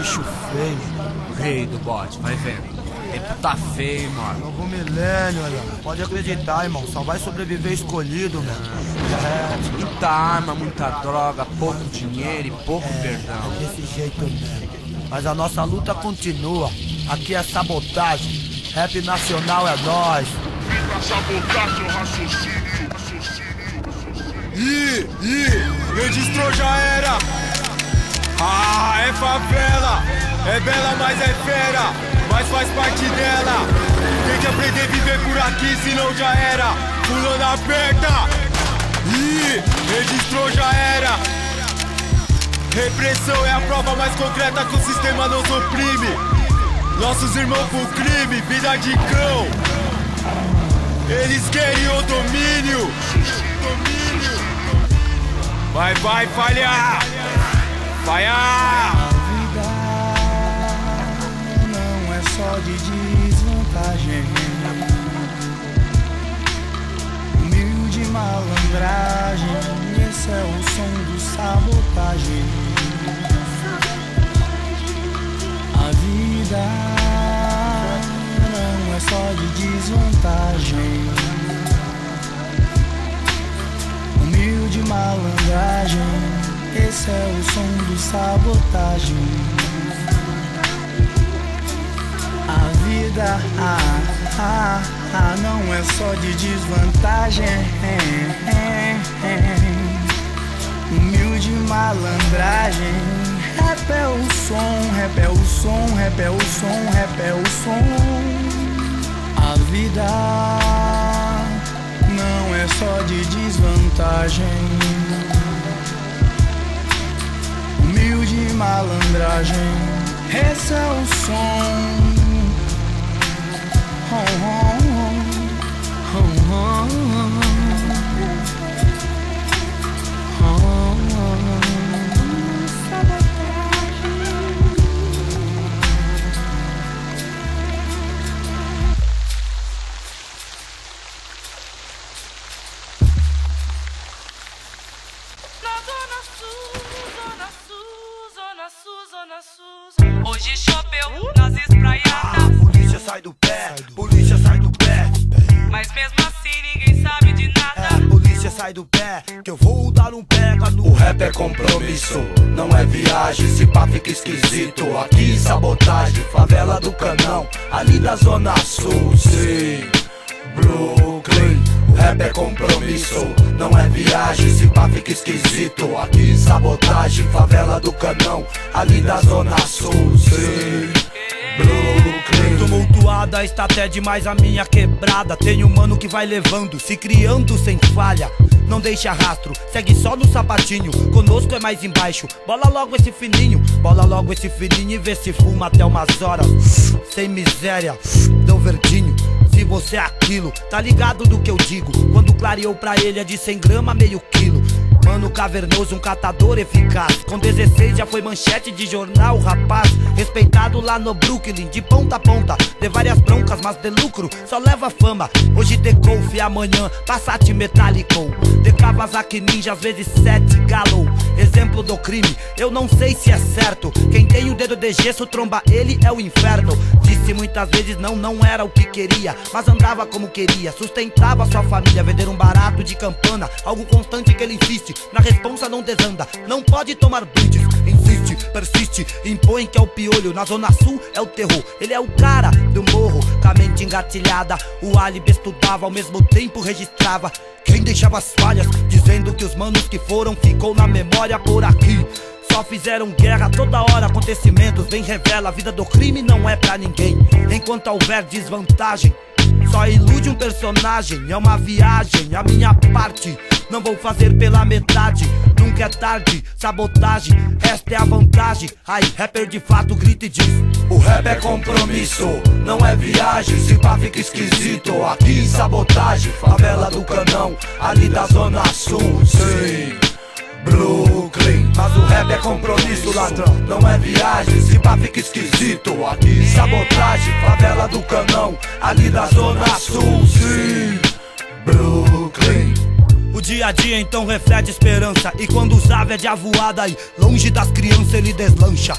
bicho feio. Rei do bote, vai vendo. O tempo tá feio, mano. Novo milênio, olha. Pode acreditar, irmão. Só vai sobreviver escolhido, mano. É, Muita arma, muita droga, pouco dinheiro e pouco perdão. é desse jeito mesmo. Mas a nossa luta continua. Aqui é sabotagem. Rap nacional é nós. Fica sabotar seu raciocínio, raciocínio, raciocínio. Ih, ih, registrou já era. Ah, é favela. É bela, mas é fera. Mas faz parte dela. Tem que aprender a viver por aqui, senão já era. Pulando aperta. Ih, registrou já era. Repressão é a prova mais concreta que o sistema nos oprime. Nossos irmãos pro crime, vida de cão. Eles querem o. Domínio. Vai, vai, falhar. Falhar. vida não é só de desvantagem. Humilde malandragem, esse é o som do sabotagem. A vida não é só de desvantagem. Humilde malandragem, esse é o som do sabotagem. A vida ah, ah, ah, não é só de desvantagem. Humilde malandragem. Rap é o som, rap é o som, rap é o som, rap é o som. A vida não é só de desvantagem. Humilde malandragem, esse é o som. Oh, oh, sai do pé, que eu vou dar um pega no O rap é compromisso, não é viagem. Se pá fica esquisito. Aqui sabotagem, favela do canão, ali da zona sul. Sim, Brooklyn. O rap é compromisso, não é viagem. Se pá fica esquisito. Aqui sabotagem, favela do canão, ali da zona sul. Sim, Brooklyn. Tumultuada está até demais a minha quebrada. Tem um mano que vai levando, se criando sem falha. Não deixa rastro, segue só no sapatinho. Conosco é mais embaixo. Bola logo esse fininho, bola logo esse fininho e vê se fuma até umas horas. Sem miséria, deu verdinho. Se você é aquilo, tá ligado do que eu digo? Quando clareou pra ele é de 100 grama, meio quilo. Mano cavernoso, um catador eficaz. Com 16 já foi manchete de jornal, rapaz. Respeitado lá no Brooklyn, de ponta a ponta. De várias broncas, mas de lucro, só leva fama. Hoje de Golf, amanhã Passat Metallico. De Kawasaki Ninja, às vezes sete Galo. Exemplo do crime, eu não sei se é certo. Quem tem o dedo de gesso, tromba ele é o inferno. Disse muitas vezes não, não era o que queria. Mas andava como queria, sustentava sua família. Vender um barato de campana, algo constante que ele insiste. Na responsa não desanda, não pode tomar blitz. Insiste, persiste, impõe que é o piolho. Na zona sul é o terror, ele é o cara do morro. Com a mente engatilhada, o álibi estudava, ao mesmo tempo registrava. Quem deixava as falhas, dizendo que os manos que foram ficou na memória por aqui. Só fizeram guerra toda hora, acontecimentos vem revela. A vida do crime não é pra ninguém. Enquanto houver desvantagem, só ilude um personagem. É uma viagem, a minha parte. Não vou fazer pela metade, nunca é tarde. Sabotagem, esta é a vantagem. Ai, rapper de fato grita e diz: O rap é compromisso, não é viagem. Se pá fica esquisito. Aqui sabotagem, favela do canão, ali da zona sul. Sim, Brooklyn. Mas o rap é compromisso, ladrão, não é viagem. Se pá fica esquisito. Aqui sabotagem, favela do canão, ali da zona O dia a dia então reflete esperança. E quando Zave é de avoada aí, longe das crianças ele deslancha.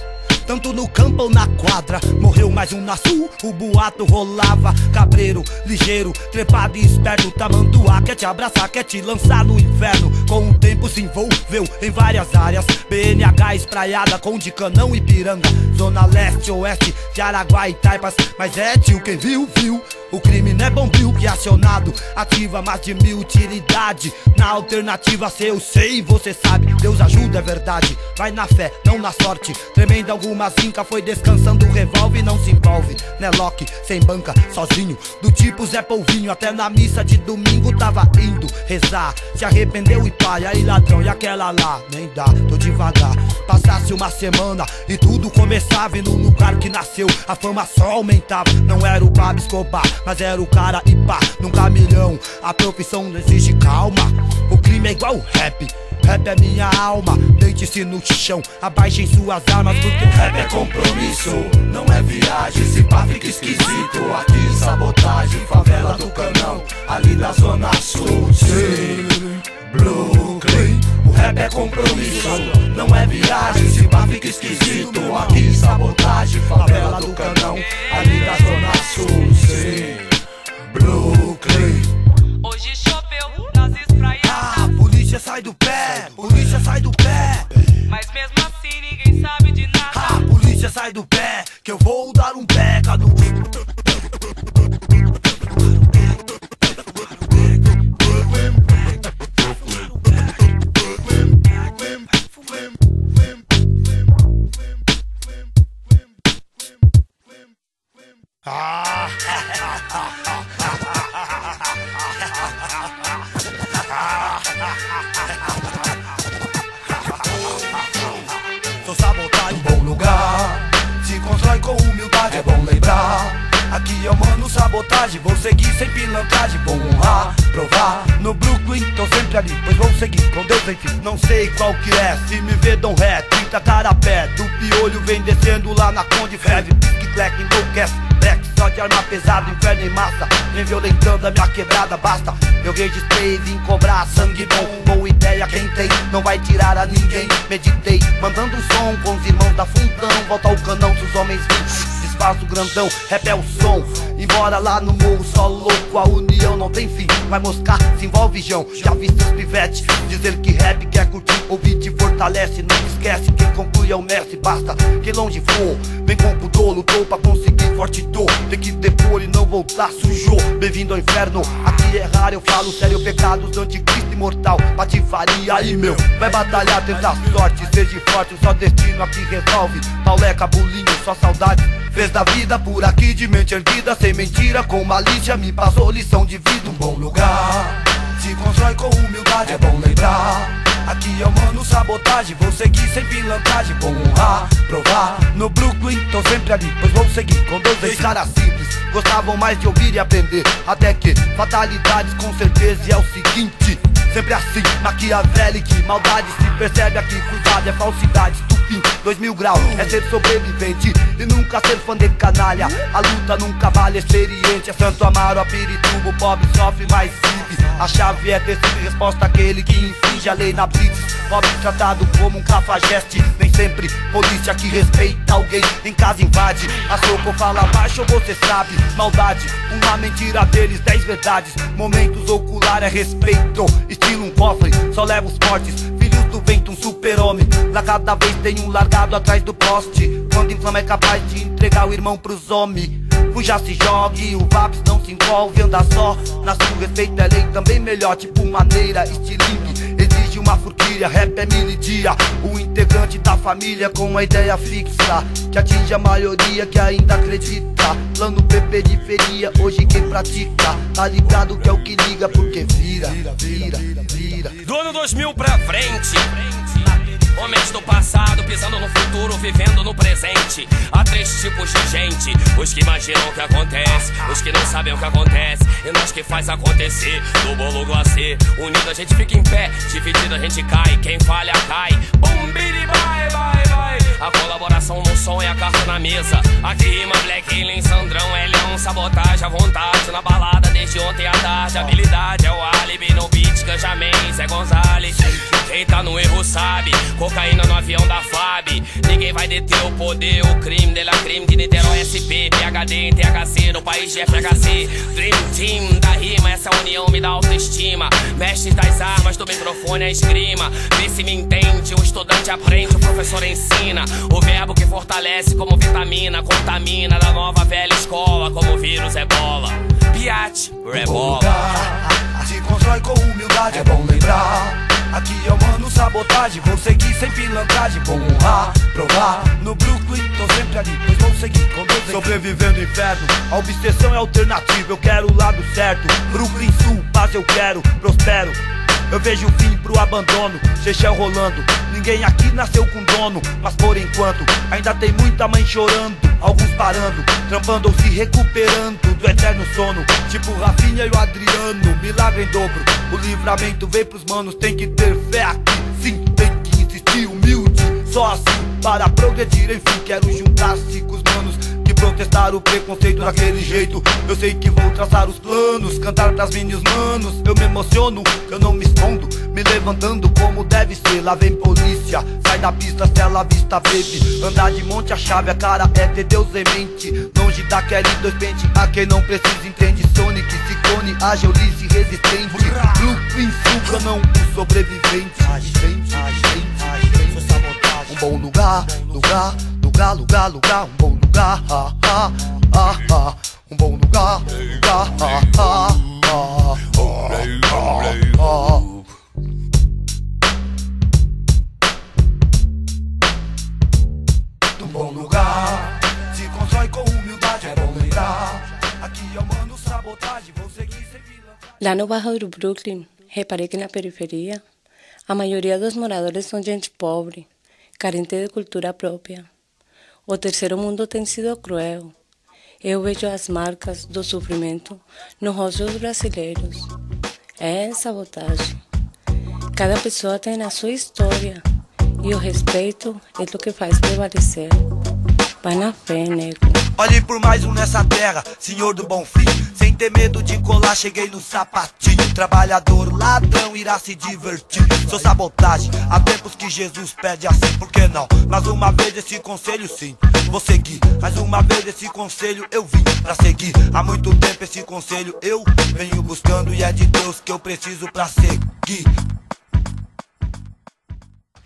Tanto no campo ou na quadra. Morreu mais um na sul, o boato rolava. Cabreiro, ligeiro, trepado e esperto. Tamanduá quer te abraçar, quer te lançar no inferno. Com o tempo se envolveu em várias áreas. BNH espraiada com de canão e piranga. Zona leste, oeste, de Araguá e Taipas. Mas é tio, quem viu, viu. O crime não é bombril que é acionado Ativa mais de mil utilidade Na alternativa se eu sei, você sabe Deus ajuda, é verdade Vai na fé, não na sorte Tremenda alguma zinca foi descansando o revólver Não se envolve, né Loki, sem banca, sozinho Do tipo Zé Polvinho Até na missa de domingo tava indo rezar Se arrependeu e pai, aí ladrão E aquela lá, nem dá, tô devagar Passasse uma semana e tudo começava E no lugar que nasceu a fama só aumentava Não era o Pablo Escobar mas era o cara e pá, num caminhão. A profissão não exige calma. O crime é igual rap. Rap é minha alma, deite-se no chão, abaixem suas armas porque rap é compromisso, não é viagem, se pá fica esquisito. Aqui sabotagem, favela do canão, ali na zona sul. Sim, Brooklyn. O rap é compromisso, não é viagem, se pá fica esquisito. Aqui sabotagem, favela do canão, ali na zona sul. Sim, Brooklyn. Hoje choveu nas espraiadas. Ah, polícia sai do pé, violentando a minha quebrada, basta. Eu registrei, vim cobrar sangue bom. Boa ideia, quem tem, não vai tirar a ninguém. Meditei, mandando um som com os irmãos da fundão. Volta ao canão dos homens vivos Desfaço grandão, rap é o som Embora lá no morro só louco. A união não tem fim, vai moscar, se envolve João. Já vi seus pivetes, dizer que rap quer curtir. Ouvir te fortalece, não esquece Quem conclui é o mestre, basta que longe for. Vem com pudor, lutou pra conseguir forte dor. Tem que depor e não voltar sujou Bem-vindo ao inferno, aqui é raro Eu falo sério, pecados do anticristo imortal. Patifaria aí meu, vai batalhar, tentar sorte Seja forte, só destino aqui resolve. Pauleca, bulinho, só saudade Fez da vida por aqui de mente erguida Sem mentira, com malícia Me passou lição de vida. Um bom lugar Se constrói com humildade É bom lembrar Aqui é o mano sabotagem Vou seguir sem pilantragem. Vou honrar, provar No Brooklyn tô sempre ali Pois vou seguir com Dois caras simples. Gostavam mais de ouvir e aprender Até que fatalidades com certeza E é o seguinte Sempre assim, maquiavélico, maldade se percebe aqui, cuidado é falsidade, estupim, dois mil graus, é ser sobrevivente e nunca ser fã de canalha. A luta nunca vale experiente, é Santo Amaro, a Pirituba, o pobre sofre mais vive. A chave é ter sempre resposta àquele que infringe a lei na blitz. Pobre tratado como um cafajeste, nem sempre polícia que respeita alguém em casa invade. A soco fala baixo, você sabe, maldade, uma mentira deles, dez verdades. Momentos ocular é respeito, estilo um cofre, só leva os fortes. Super-homem. Lá cada vez tem um largado atrás do poste. Quando inflama é capaz de entregar o irmão pros homens. Fuja se jogue, o Vaps não se envolve, anda só. Na sua respeito é lei também melhor, tipo maneira, estilingue. Exige uma forquilha, rap é mil e dia. O integrante da família com uma ideia fixa. Que atinge a maioria que ainda acredita. Plano P periferia, hoje quem pratica. Tá ligado que é o que liga, porque vira, vira, vira. Do ano 2000 pra frente. Homens do passado pisando no futuro, vivendo no presente. Há três tipos de gente: os que imaginam o que acontece, os que não sabem o que acontece, e nós que faz acontecer. Do bolo glacê, unido a gente fica em pé, dividido a gente cai. Quem falha cai. Bombiri, vai, vai, vai. A colaboração no som é a carta na mesa. Aqui rima Black Alien, Sandrão, Elião, sabotagem à vontade. Na balada desde ontem à tarde. Habilidade é o álibi, no beat, Canjamém, Zé Gonzalez. Quem tá no erro sabe, cocaína no avião da FAB. Ninguém vai deter o poder, o crime dela crime de Niterói SP, PHD em THC, no país de FHC. Dream Team da rima, essa união me dá autoestima. Mestres das armas, do microfone a esgrima. Vê se me entende, o estudante aprende, o professor ensina. O verbo que fortalece como vitamina, contamina da nova velha escola, como vírus é bola. Piate, rebola. Se constrói com humildade, é bom lembrar. Aqui é o mano sabotagem, vou seguir sem pilantragem, vou honrar, provar. No Brooklyn, tô sempre ali, pois vou seguir com Deus. em- Sobrevivendo o inferno, a obsessão é alternativa, eu quero o lado certo. Brooklyn Sul, paz eu quero, prospero. Eu vejo o fim pro abandono, Chechel rolando. Ninguém aqui nasceu com dono, mas por enquanto ainda tem muita mãe chorando. Alguns parando, trampando ou se recuperando do eterno sono. Tipo Rafinha e o Adriano, milagre em dobro. O livramento vem pros manos, tem que ter fé aqui. Sim, tem que insistir humilde. Só assim para progredir, enfim, quero juntar-se com os que protestar o preconceito daquele jeito. Eu sei que vou traçar os planos, cantar pras minhas manos. Eu me emociono, eu não me escondo, me levantando como deve ser. Lá vem polícia, sai da pista, cela vista, baby. Andar de monte, a chave, a cara é ter Deus em mente. Longe da Kelly, dois pente, a quem não precisa entende. Sonic, Ciclone, ágil, lise, resistente. Brooklyn, Sul, não o sobrevivente. Agente, agente, agente. Um bom lugar, lugar, lugar, lugar, lugar, um bom lugar, ah, ah, ah, ah. Um bom lugar, lugar, ah, ah, ah, ah, ah, ah. Um bom lugar, se constrói com humildade, é bom lembrar. Aqui é o mano sabotagem, vou seguir sem. Lá no bairro do Brooklyn, reparei que na periferia, a maioria dos moradores são gente pobre, carente de cultura própria. O terceiro mundo tem sido cruel. Eu vejo as marcas do sofrimento nos rostos brasileiros. É sabotagem. Cada pessoa tem a sua história e o respeito é o que faz prevalecer. Vai na fé, nego. Olhe por mais um nessa terra, senhor do bom fim. Sem ter medo de colar, cheguei no sapatinho. Trabalhador, ladrão, irá se divertir. Sou sabotagem, há tempos que Jesus pede assim, por que não? Mais uma vez esse conselho sim, vou seguir. Mais uma vez esse conselho eu vim pra seguir. Há muito tempo esse conselho eu venho buscando e é de Deus que eu preciso pra seguir.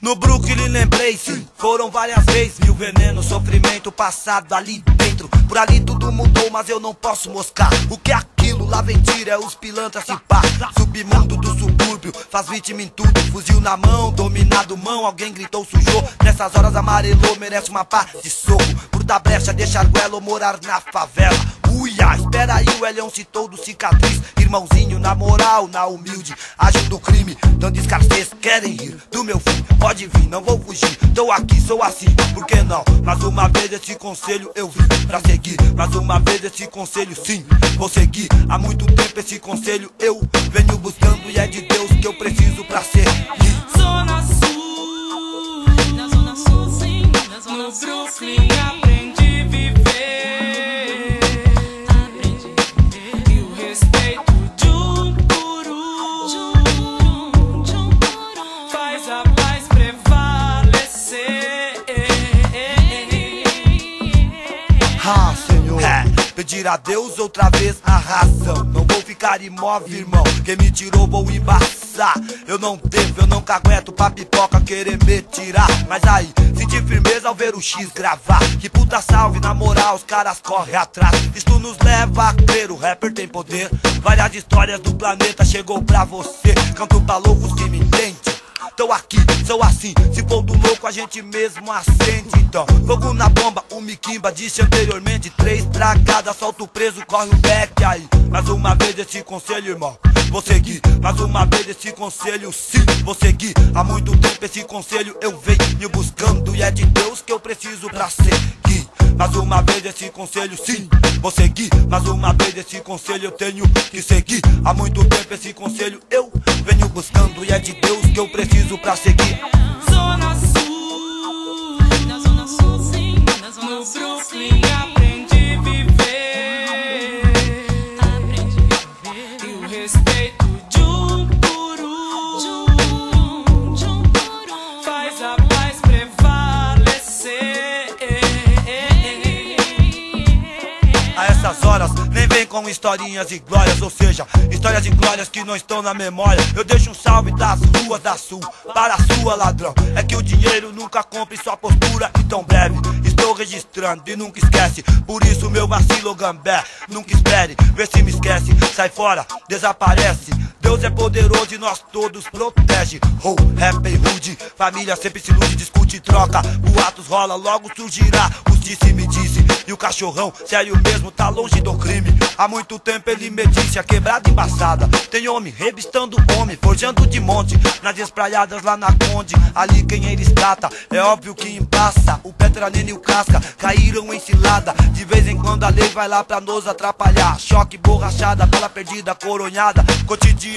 No Brooklyn lembrei, sim, foram várias vezes Mil veneno, sofrimento passado ali dentro. Por ali tudo mudou, mas eu não posso moscar. O que é aquilo? Lá vem tira, é os pilantras se pá. Submundo do subúrbio, faz vítima em tudo. Fuzil na mão, dominado mão, alguém gritou, sujou. Nessas horas amarelou, merece uma pá de soco. Por dar brecha, deixar goela ou morar na favela Uia, espera aí, o Elhão citou do cicatriz. Irmãozinho, na moral, na humilde. Ajuda o crime, dando escassez Querem rir do meu fim, pode vir, não vou fugir. Tô aqui, sou assim, por que não? Mais uma vez esse conselho eu vim pra seguir. Mais uma vez esse conselho sim, vou seguir. Há muito tempo esse conselho eu venho buscando E é de Deus que eu preciso pra seguir Zona Sul, na Zona Sul, sim, na Zona no Brooklyn aprendi pedir a Deus outra vez a razão. Não vou ficar imóvel, irmão. Quem me tirou, vou embaçar. Eu não devo, eu não cagueto pra pipoca querer me tirar. Mas aí, senti firmeza ao ver o X gravar. Que puta salve, na moral, os caras correm atrás. Isto nos leva a crer, o rapper tem poder. Várias histórias do planeta chegou pra você. Canto pra loucos que me entendem. Tô aqui, sou assim, se for do louco a gente mesmo acende. Então, fogo na bomba, o Miquimba disse anteriormente. Três tragadas, solta o preso, corre o back aí. Mais uma vez esse conselho, irmão, vou seguir Mais uma vez esse conselho, sim, vou seguir Há muito tempo esse conselho eu venho buscando. E é de Deus que eu preciso pra seguir mais uma vez esse conselho, sim, vou seguir. Mais uma vez esse conselho eu tenho que seguir. Há muito tempo esse conselho eu venho buscando e é de Deus que eu preciso pra seguir. Com historinhas e glórias, ou seja, histórias e glórias que não estão na memória. Eu deixo um salve das ruas da sul para a sua ladrão. É que o dinheiro nunca compre sua postura e tão breve. Estou registrando e nunca esquece. Por isso meu vacilo gambé. Nunca espere, vê se me esquece. Sai fora, desaparece. Deus é poderoso e nós todos protege. Oh, rap e rude, família sempre se ilude, discute e troca. Boatos rola, logo surgirá. Os disse me disse. E o cachorrão, sério mesmo, tá longe do crime. Há muito tempo ele me disse, a quebrada embaçada. Tem homem revistando homem, forjando de monte. Nas espraiadas lá na Conde, ali quem eles trata. É óbvio que embaça. O Petra Nene e o Casca caíram em cilada. De vez em quando a lei vai lá pra nos atrapalhar. Choque, borrachada, bala perdida, coronhada. Cotidiano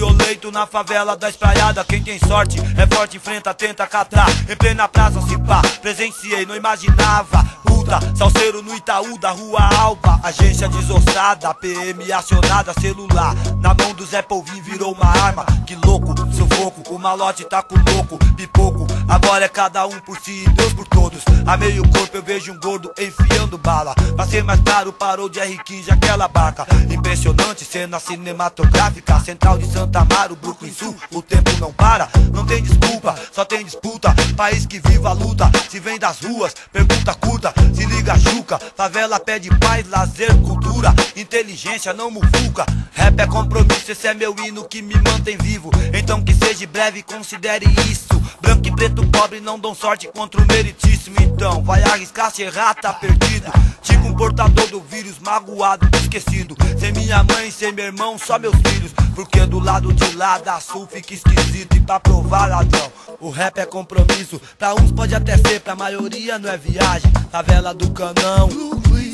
violento na favela da espraiada. Quem tem sorte é forte, enfrenta, tenta catar. Em plena praça, se pá, presenciei, não imaginava. Puta, salseiro no Itaú da rua Alba. Agência desossada, PM acionada, celular. Na mão do Zé Polvinho virou uma arma. Que louco, sufoco, o malote tá com louco, pipoco. Agora é cada um por si e Deus por todos. A meio corpo eu vejo um gordo enfiando bala. Pra ser mais caro, parou de R15 aquela barca. Impressionante cena cinematográfica. Central de Santa Amaro, Brooklyn Sul. O tempo não para, não tem desculpa, só tem disputa. País que viva a luta, se vem das ruas, pergunta curta. Se liga, Juca. Favela pede paz, lazer, cultura, inteligência, não mufuca. Rap é compromisso, esse é meu hino que me mantém vivo. Então que seja breve, considere isso. Branco e preto pobre não dão sorte contra o meritíssimo. Então vai arriscar se errar, tá perdido. Tipo um portador do vírus, magoado, esquecido. Sem minha mãe, sem meu irmão, só meus filhos. Porque do lado de lá da sul fica esquisito. E pra provar, ladrão, o rap é compromisso. Pra uns pode até ser, pra maioria não é viagem. Favela do canão,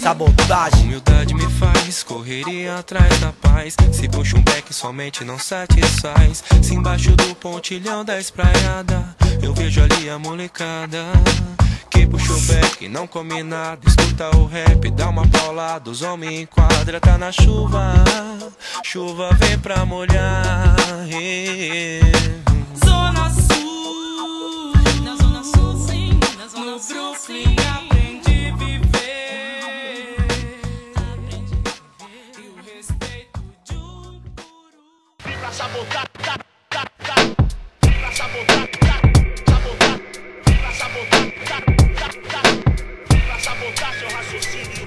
sabotagem. Humildade me faz correria atrás da paz. Se puxa um beck, somente não satisfaz. Se embaixo do pontilhão da espraiada, eu vejo ali a molecada. Que puxa o beck, não come nada. Escuta o rap, dá uma paulada. Os homens enquadra, tá na chuva. Chuva vem pra molhar. Zona Sul, na Zona Sul, sim, na Zona no Brooklyn, aprendi pra sabotar, tá, tá, tá. Pra sabotar, tá, sabotar. Pra sabotar, tá, tá, tá. Pra sabotar seu raciocínio.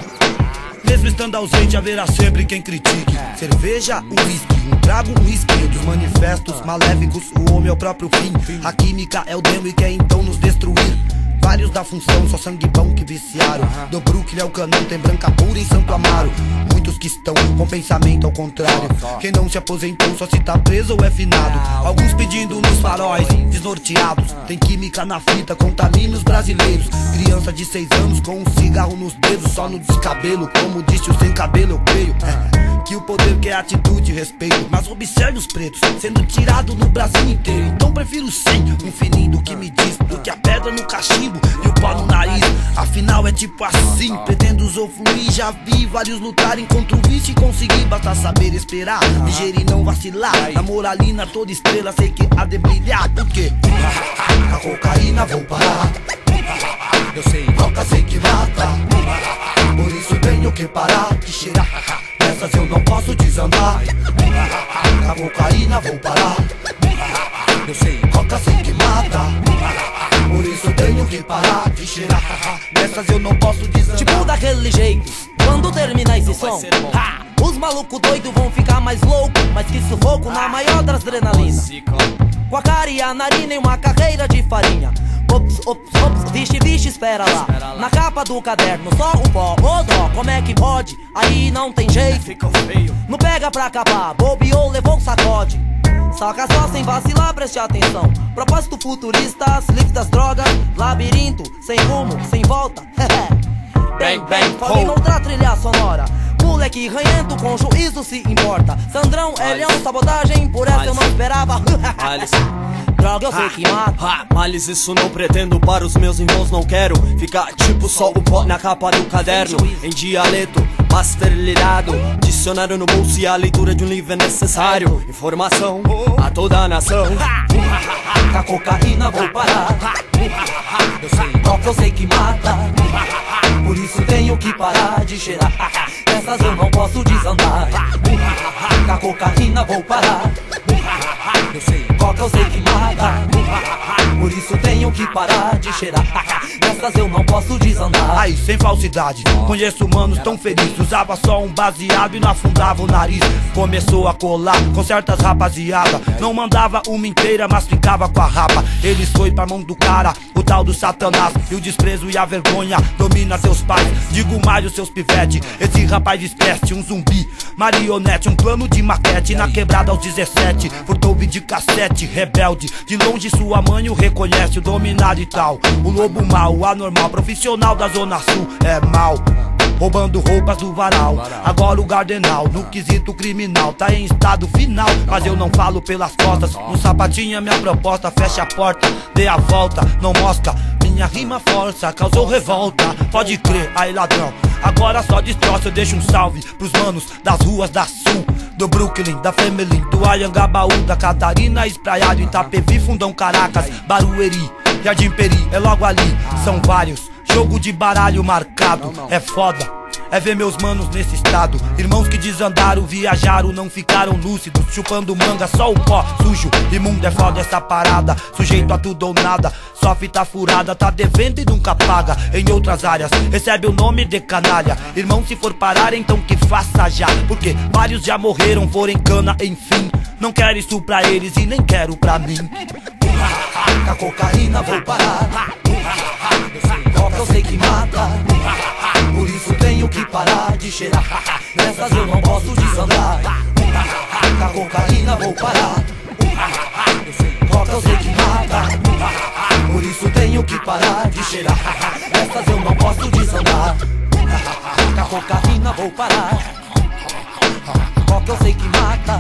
Mesmo estando ausente, haverá sempre quem critique. Cerveja, uísque, um trago, um risquinho dos manifestos maléficos. O homem é o próprio fim. A química é o demo e quer então nos destruir. Vários da função, só sangue bom que viciaram. Do Brooklyn ao canão, tem branca pura em Santo Amaro. Muitos que estão com pensamento ao contrário. Quem não se aposentou só se tá preso ou é finado. Alguns pedindo nos faróis, desnorteados. Tem química na fita, contamina os brasileiros. Criança de seis anos com um cigarro nos dedos, só no descabelo. Como disse o sem cabelo, eu creio. É. Que o poder quer atitude e respeito. Mas observe os pretos sendo tirado no Brasil inteiro. Então prefiro sem um fininho do que me diz. Do que a pedra no cachimbo e o pó no nariz. Afinal é tipo assim, pretendo usufruir. Já vi vários lutarem contra o vício e conseguir. Basta saber esperar, ligeiro e não vacilar. Na moralina toda estrela sei que há de brilhar. Por quê? A cocaína vou parar. Eu sei, roca sei que mata. Por isso tenho que parar de cheirar. Nessas eu não posso desandar. A cocaína vou parar. Eu sei, roca sei que mata. Por isso tenho que parar de cheirar. Nessas eu não posso desandar. Tipo daquele jeito, quando terminar esse som, ha, os malucos doidos vão ficar mais loucos, mas que sufoco na maior das adrenalina. Com a cara e a narina e uma carreira de farinha. Ops, ops, ops, vixe, vixe, espera lá. Na capa do caderno, só o pó, ô dó, como é que pode? Aí não tem jeito. Não pega pra acabar, bobeou, levou um sacode. Saca só sem vacilar, preste atenção. Propósito futurista, se livre das drogas. Labirinto, sem rumo, sem volta. bang, bang, Falei outra trilha sonora. Moleque ranhento com juízo se importa. Sandrão, é leão, sabotagem, por essa eu não esperava. Droga, eu sei que mata. Males isso não pretendo para os meus irmãos não quero Ficar tipo só o pó na capa do caderno Em dialeto, master lirado Dicionário no bolso e a leitura de um livro é necessário Informação a toda a nação Com a cocaína vou parar. Eu sei, droga, eu sei que mata. Por isso tenho que parar de cheirar. Nessas eu não posso desandar. Com a cocaína vou parar. Eu sei, coca eu sei que mata. Por isso tenho que parar de cheirar. Nessas eu não posso desandar. Aí, sem falsidade, conheço manos tão felizes. Usava só um baseado e não afundava o nariz. Começou a colar com certas rapaziada. Não mandava uma inteira, mas ficava com a rapa. Eles foi pra mão do cara, o tal do satanás. E o desprezo e a vergonha domina seus pais. Digo mais os seus pivete. Esse rapaz espécie, um zumbi, marionete, um plano de maquete. Na quebrada aos 17, furtou de cassete, rebelde. De longe sua mãe o reconhece, o dominado e tal. O lobo mau, o anormal, profissional da Zona Sul é mal. Roubando roupas do varal, agora o Gardenal, no quesito criminal, tá em estado final. Mas eu não falo pelas costas, no sapatinho é minha proposta, fecha a porta, dê a volta, não mosca. Minha rima força, causou revolta, pode crer, aí ladrão. Agora só destroça, eu deixo um salve pros manos das ruas da Sul, do Brooklyn, da Femelin, do Ayangabaú, da Catarina, Espraiado, Itapevi, Fundão, Caracas, Barueri, Jardim Peri, é logo ali, são vários. Jogo de baralho marcado, é foda. É ver meus manos nesse estado. Irmãos que desandaram, viajaram, não ficaram lúcidos. Chupando manga, só o pó sujo. Imundo é foda essa parada. Sujeito a tudo ou nada. Só fita furada, tá devendo e nunca paga. Em outras áreas, recebe o nome de canalha. Irmão, se for parar, então que faça já. Porque vários já morreram, foram em cana, enfim. Não quero isso pra eles e nem quero pra mim. Com a cocaína vou parar. Coca eu sei que mata. Por isso tenho que parar de cheirar. Nessas eu não posso desandar. Com a cocaína vou parar. Coca eu sei que mata. Por isso tenho que parar de cheirar. Nessas eu não posso desandar. Com a cocaína vou parar. Coca eu sei que mata.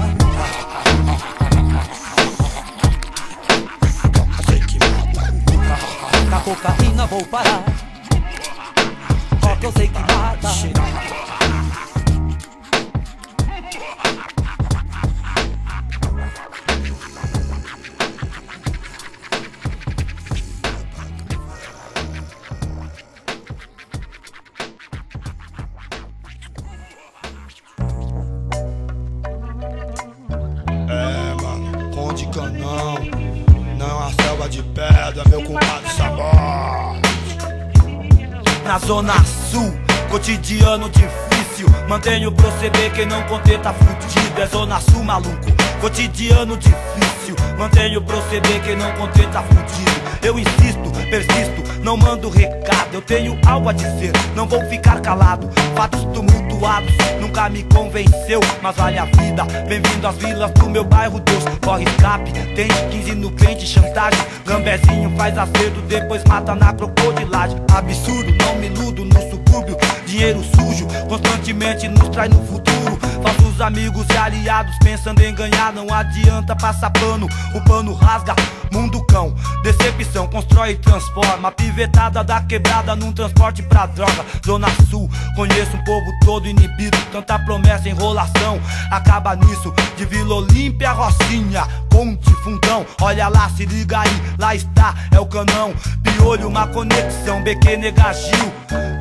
Com a cocaína vou parar. Coca eu sei que mata. É, mano, Conde Canão. Não a selva de pedra, meu compadre sabor. Na zona sul, cotidiano difícil. Mantenho proceder, quem não conter tá fudido. É zona sul, maluco, cotidiano difícil. Mantenho proceder, quem não conter tá fudido Eu insisto, persisto, não mando recado. Eu tenho algo a dizer, não vou ficar calado. Fatos tumultuados, nunca me convenceu. Mas vale a vida, bem-vindo às vilas do meu bairro. Deus, corre escape, tem 15 no crente, chantagem. Gambezinho faz acerto, depois mata na crocodilagem. Absurdo, não me iludo no subúrbio. Dinheiro sujo, constantemente nos traz no futuro. Falsos amigos e aliados pensando em ganhar Não adianta passar pano, o pano rasga Mundo cão, decepção, constrói e transforma. Pivetada da quebrada num transporte pra droga. Zona Sul, conheço um povo todo inibido. Tanta promessa, enrolação, acaba nisso. De Vila Olímpia, Rocinha, Ponte, Fundão. Olha lá, se liga aí, lá está, é o canão. Piolho, uma conexão, BQ Negagil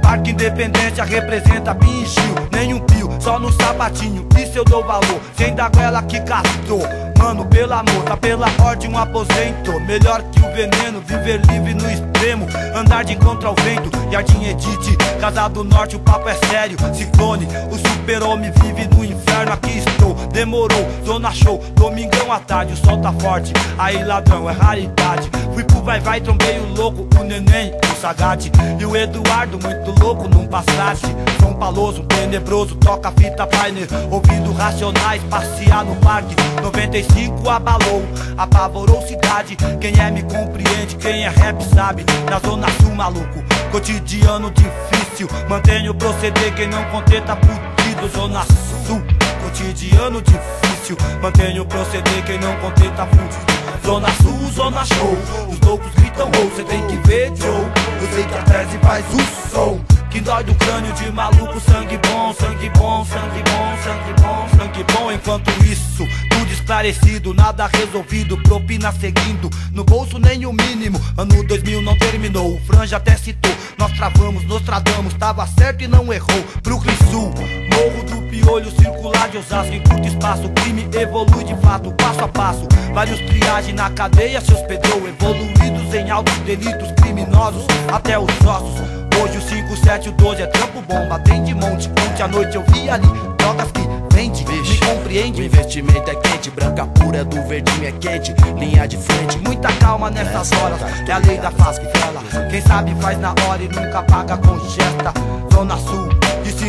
Parque Independência representa Bingil Nenhum pio, só no sapatinho, isso eu dou valor Sem da goela que castou Mano, pelo amor, tá pela ordem um aposento Melhor que o veneno, viver livre no extremo Andar de contra o vento, Jardim Edite Casa do Norte, o papo é sério Ciclone, o super-homem vive no inferno Aqui estou, demorou, zona show Domingão à tarde, o sol tá forte Aí ladrão, é raridade Fui pro vai-vai, trombei o louco O neném, o Sagate E o Eduardo, muito louco num Passat São Paloso, tenebroso, toca fita Pioneer Ouvindo racionais, passear no parque 95 abalou, apavorou cidade Quem é me compreende, quem é rap sabe. Na zona sul, maluco, cotidiano difícil. Mantenho o proceder, quem não conter tá fudido. Zona sul, cotidiano difícil. Mantenho o proceder, quem não conter tá fudido. Zona sul, zona show. Os loucos gritam gol, cê tem que ver Joe. Eu sei que a tese faz o som Que dói do crânio de maluco Sangue bom, sangue bom, sangue bom, sangue bom, sangue bom Enquanto isso, tudo esclarecido Nada resolvido, propina seguindo No bolso nem o mínimo Ano 2000 não terminou, o Franja até citou Nós travamos, nos tradamos Tava certo e não errou Brooklyn Sul, morro olho circular de Osasco em curto espaço. Crime evolui de fato, passo a passo. Vários triagem na cadeia se hospedou. Evoluídos em altos delitos criminosos até os ossos. Hoje o 5, 7, o 12 é trampo bomba. Tem de monte, ontem à noite eu vi ali drogas que vende. Me compreende? O investimento é quente, branca pura do verdinho é quente, linha de frente. Muita calma nessas horas, é a lei da favela. Quem sabe faz na hora e nunca paga com gesta. Zona Sul,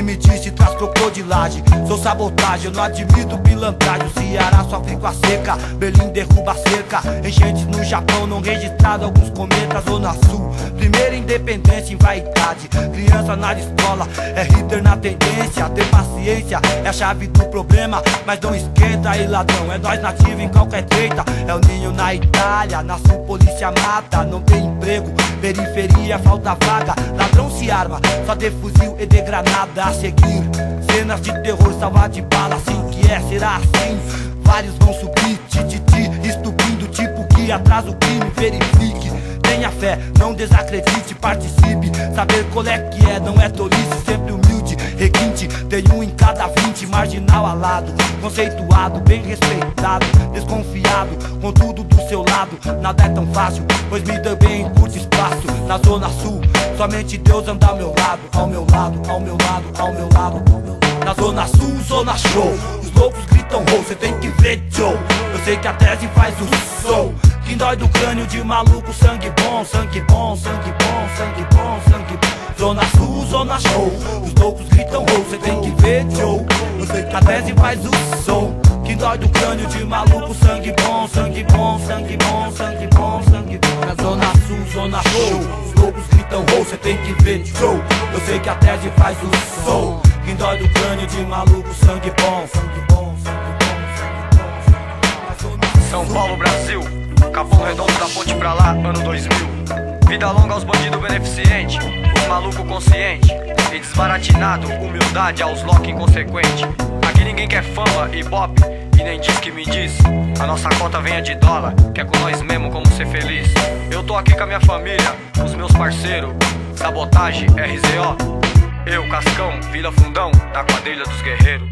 me disse, traz crocodilagem. Sou sabotagem, eu não admito pilantragem. O Ceará com a seca, Berlim derruba cerca. Enchentes no Japão, não registrado alguns cometas. Zona Sul, primeira independência em vaidade. Criança na escola, é hitter na tendência. Ter paciência é a chave do problema, mas não esquenta aí, ladrão. É nós nativo em qualquer treta. É o ninho na Itália, na sul polícia mata, não tem emprego. Periferia, falta vaga, ladrão se arma, só ter fuzil e de granada seguir. Cenas de terror, salvar de bala, assim que é, será assim. Vários vão subir, tititi, estupindo, tipo que atrasa o crime, verifique. Tenha fé, não desacredite, participe. Saber qual é que é, não é tolice, sempre humilde, requinte. Tem um em cada vinte, marginal alado, conceituado, bem respeitado, desconfiado, com tudo do seu lado. Nada é tão fácil, pois me deu bem em curto espaço. Na zona sul, somente Deus anda ao meu lado, ao meu lado, ao meu lado, ao meu lado. Na zona sul, zona show. Os loucos gritam roll, cê tem que ver Joe. Eu sei que a tese faz o som. Quem dói do crânio de maluco, sangue bom, sangue bom, sangue bom, sangue bom, sangue bom. Zona sul, zona show. Os loucos gritam roll, cê tem que ver Joe. Eu sei que a tese faz o som. Quem dói do crânio de maluco, sangue bom, sangue bom, sangue bom, sangue bom, sangue bom. Na zona sul, zona show. Os loucos gritam roll, cê tem que ver Joe. Eu sei que a tese faz o som. Quem dói do crânio de maluco, sangue bom, sangue bom, sangue bom, sangue bom. São Paulo, Brasil. Capão Redondo da ponte pra lá, ano 2000. Vida longa aos bandidos beneficentes, os maluco consciente e desbaratinado, humildade aos lock inconsequente. Aqui ninguém quer fama e bop e nem diz que me diz. A nossa cota venha de dólar, que é com nós mesmo como ser feliz. Eu tô aqui com a minha família, os meus parceiros, sabotagem, RZO. Eu, Cascão, Vila Fundão, da quadrilha dos guerreiros.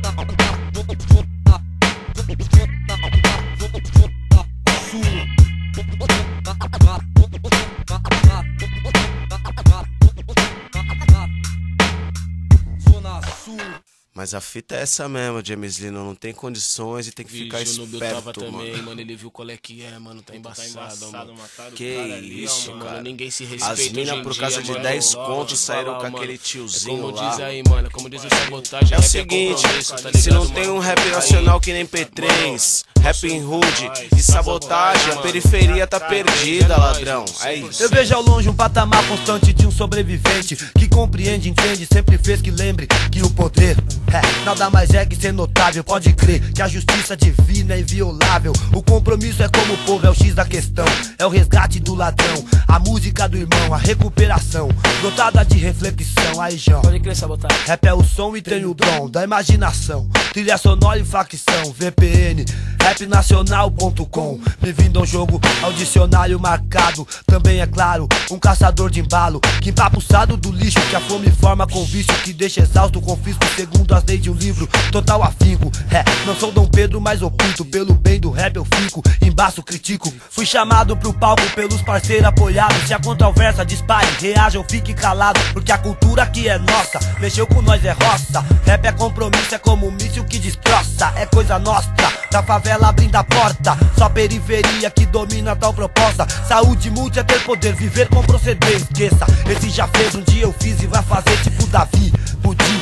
Mas a fita é essa mesmo, James Lino. Não tem condições e tem que ficar esperto, tava também, mano. mano. Ele viu qual é que é, mano. Tá embaçado, embaçado, mano. Que cara ali, isso, mano, cara. ninguém se respeita As minas, por dia, causa de mano. 10 Ó, contos, saíram falar, com mano. aquele É tiozinho como lá. diz aí, mano. Como diz o sabotagem. É o rap seguinte, tá se não tem mano? um rap nacional que nem P3, rap em hood e sabotagem, a periferia tá perdida, ladrão. É isso. Eu vejo ao longe um patamar constante de um sobrevivente que compreende, entende, sempre fez que lembre que o poder é nada mais é que ser notável. Pode crer que a justiça divina é inviolável. O compromisso é como o povo, é o X da questão. É o resgate do ladrão, a música do irmão, a recuperação, dotada de reflexão. Aí, João. Pode crer, sabotagem. Rap é o som e tem o dom da imaginação. Trilha sonora e facção, VPN, rapnacional.com. Bem-vindo ao jogo, ao dicionário marcado. Também é claro, um caçador de embalo. Que empapuçado do lixo que a fome forma com vício. Que deixa exausto com fisco, segundo as leis de um livro. Total afinco, é, não sou Dom Pedro, mas opinto. Pelo bem do rap eu fico, embaço critico. Fui chamado pro palco pelos parceiros apoiados. Se a controversa dispare, reaja ou fique calado. Porque a cultura aqui é nossa, mexeu com nós é roça. Rap é compromisso, é como um míssil que destroça. É coisa nossa, da favela abrindo a porta. Só periferia que domina tal proposta. Saúde multi é ter poder, viver com proceder. Esqueça, esse já fez, um dia eu fiz e vai fazer tipo Davi. Pudim,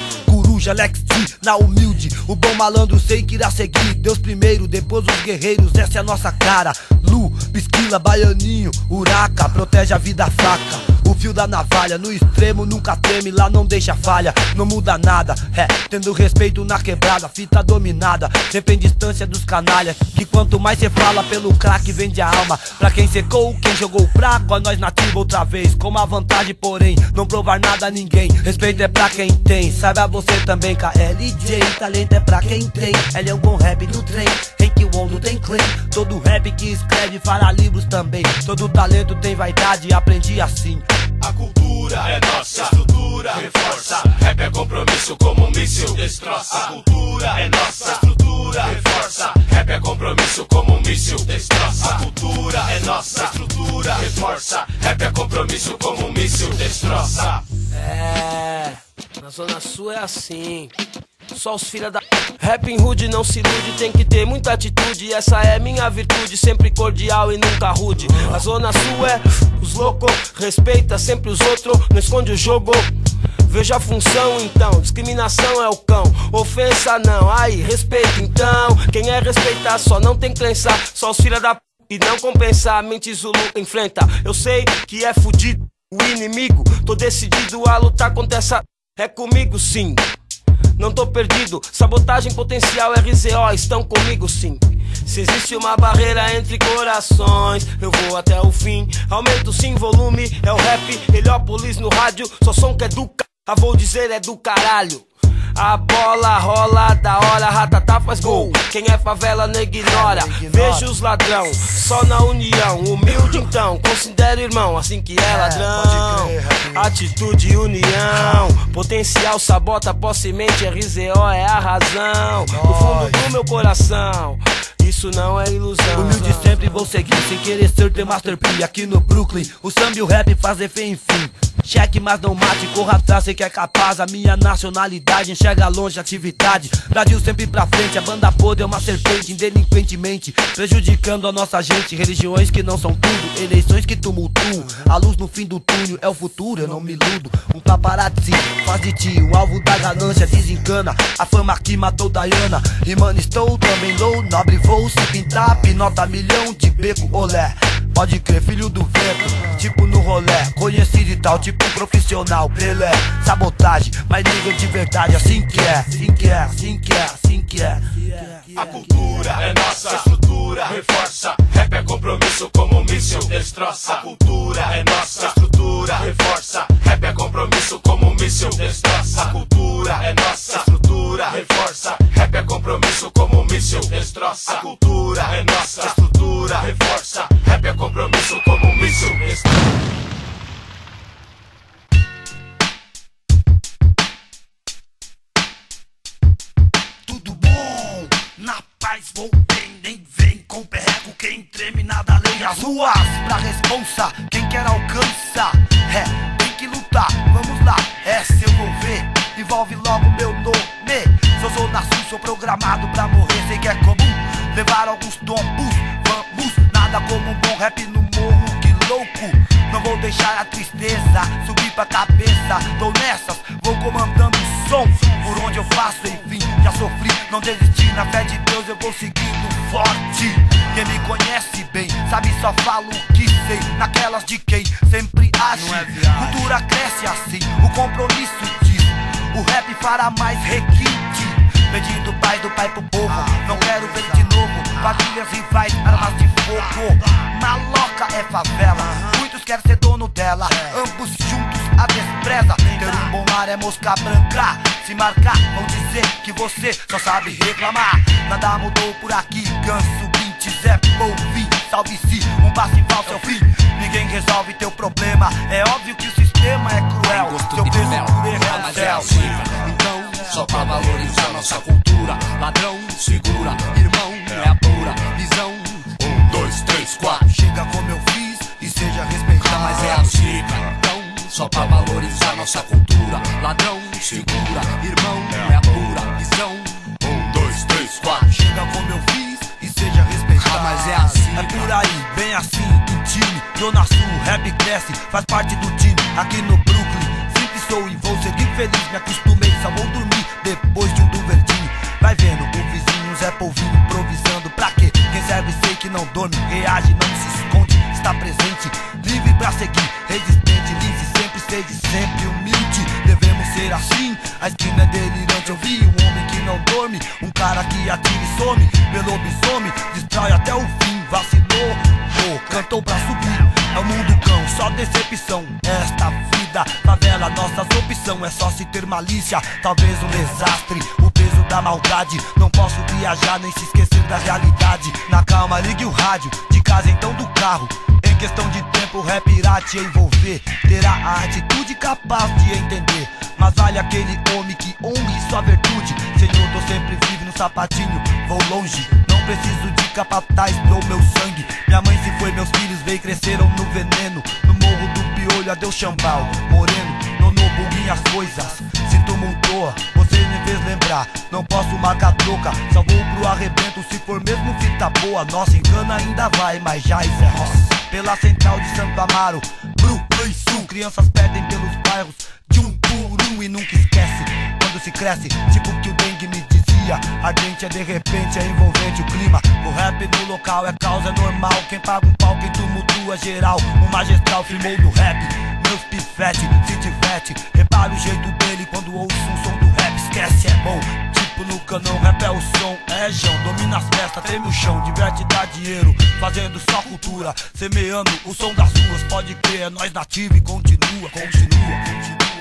coruja, Lex T, na humilde. O bom malandro sei que irá seguir. Deus primeiro, depois os guerreiros, essa é a nossa cara. Lu, Pisquila, Baianinho, Uraca, protege a vida fraca. Fio da navalha, no extremo nunca treme, lá não deixa falha, não muda nada. É, tendo respeito na quebrada, fita dominada. Sempre em distância dos canalhas, que quanto mais cê fala pelo crack, vende a alma. Pra quem secou, quem jogou fraco, a nós nativo outra vez. Com uma vantagem, porém, não provar nada a ninguém. Respeito é pra quem tem, saiba você também, KLJ. Talento é pra quem tem, ele é um bom rap do trem. Em que o mundo tem claim, todo rap que escreve fala livros também. Todo talento tem vaidade, aprendi assim. A cultura é nossa estrutura, reforça. Rap é compromisso como um míssil destroça. A cultura é nossa, estrutura reforça. Rap é compromisso como um míssil, destroça. A cultura é nossa, estrutura reforça. Rap é compromisso como um míssil, destroça. É, na Zona Sul é assim. Só os filha da. Rap rude não se ilude, tem que ter muita atitude. Essa é minha virtude, sempre cordial e nunca rude. A Zona Sul é os loucos, respeita sempre os outros, não esconde o jogo. Veja a função então, discriminação é o cão, ofensa não, aí respeito então. Quem é respeitar só não tem crença, só os filha da e não compensar. Mente Zulu enfrenta, eu sei que é fudido o inimigo, tô decidido a lutar contra essa. É comigo sim. Não tô perdido, sabotagem potencial RZO estão comigo sim. Se existe uma barreira entre corações, eu vou até o fim. Aumento sim volume, é o rap, Heliópolis no rádio, só som que é do ca... Ah, vou dizer é do caralho. A bola rola da hora, ratatá faz gol. Quem é favela não ignora. Vejo os ladrão, só na união. Humilde então, considero irmão, assim que é ladrão. Atitude união. Potencial sabota, posse mente, RZO é a razão. No fundo do meu coração. Isso não é ilusão. Humilde sempre vou seguir, sem querer ser The Master P aqui no Brooklyn. O samba e o rap fazem fé enfim. Cheque, mas não mate, corra atrás, sei que é capaz. A minha nacionalidade enxerga longe a atividade. Brasil sempre pra frente, a banda podre é uma serpente, indelinquentemente, prejudicando a nossa gente. Religiões que não são tudo, eleições que tumultuam. A luz no fim do túnel é o futuro, eu não me iludo. Um paparazzi faz de ti um alvo da ganância, desencana. A fama que matou Diana. E mano, estou também low, nobre voo, se pintar, pinota milhão de beco, olé. Pode crer, filho do vento, tipo no rolé, conhecido e tal, tipo profissional, Pelé, sabotagem, mas nível de verdade, assim que é, assim que é, assim que é, assim que é. A cultura é nossa, a estrutura reforça. Rap é compromisso como míssil, destroça. A cultura é nossa, a estrutura reforça. Rap é compromisso como míssil, destroça. A cultura é reclamar. Nada mudou por aqui, ganso, Bint, Zé Polvin Salve-se, um passo em falso é o fim. Ninguém resolve teu problema. É óbvio que o sistema é cruel. Seu peso erro é céu. Então, só pra valorizar nossa cultura. Ladrão, segura, irmão, é. a pura visão. Um, dois, três, quatro. Chega como eu fiz e seja respeitado. Mas é assim, então, só pra valorizar nossa cultura. Ladrão, segura, irmão, aí, bem assim, em time. Sul, rap cresce, faz parte do time. Aqui no Brooklyn, sempre sou e vou seguir feliz. Me acostumei, só vou dormir depois de um do verdinho Vai vendo, o vizinho Zé Polvinho improvisando. Pra quê? Quem serve sei que não dorme Reage, não se esconde, está presente Livre pra seguir, resistente Livre sempre, seja sempre humilde. Devemos ser assim, a esquina é delirante Eu vi um homem que não dorme. Um cara que atira e some Pelo lobisomem, destrói até o fim cantou pra subir É o mundo cão, só decepção. Esta vida, favela, nossas opção. É só se ter malícia, talvez um desastre. O peso da maldade Não posso viajar nem se esquecer da realidade. Na calma, ligue o rádio De casa então do carro. Em questão de tempo, o rap irá te envolver. Terá a atitude capaz de entender. Mas vale aquele homem que honre sua virtude. Senhor, tô sempre vivo no sapatinho, vou longe. Não preciso de capataz pro meu sangue. Minha mãe se foi, meus filhos veio cresceram no veneno. No morro do piolho, adeus chambal, moreno. Nono buguinha as coisas, se tumultua. Você me fez lembrar, não posso marcar troca. Só vou pro arrebento se for mesmo fita boa. Nossa, engana ainda vai, mas já isso é roça. Pela central de Santo Amaro, Brooklyn Sul. Crianças perdem pelos bairros de um por um e nunca esquece. Quando se cresce, tipo dizia. Ardente é de repente, é envolvente o clima. O rap no local é causa normal. Quem paga um pau, quem tumultua geral. O magistral firmou no rap. Meus pifete, se diverte. Repara o jeito dele quando ouço um som do rap. Esquece, é bom. Tipo no canão, rap é o som. É Jão, domina as festas, treme o chão. Diverte, dá dinheiro. Fazendo só cultura. Semeando o som das ruas. Pode crer, é nós nativo e continua, continua, continua.